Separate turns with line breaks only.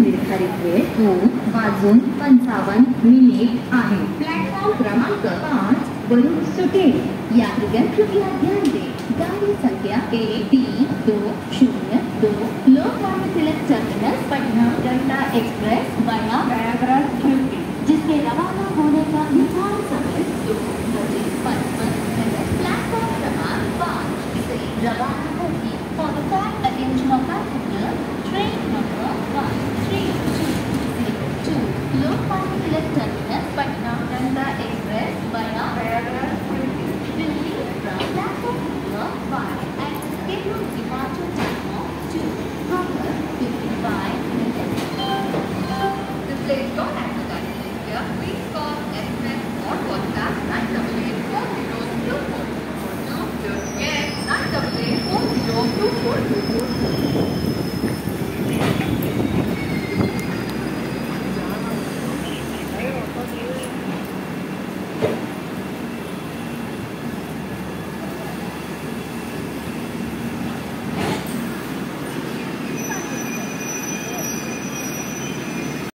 निर्धारित वेळ दोन वाजून पंचावन्न मिनिट आहे प्लॅटफॉर्म क्रमांक पाच वरून सुटेल या कृपया ध्यान दे गाड़ी संख्या ए तीन दो शून्य दो लोकमान्य तिलक टर्मिनस पटना गंगा एक्सप्रेस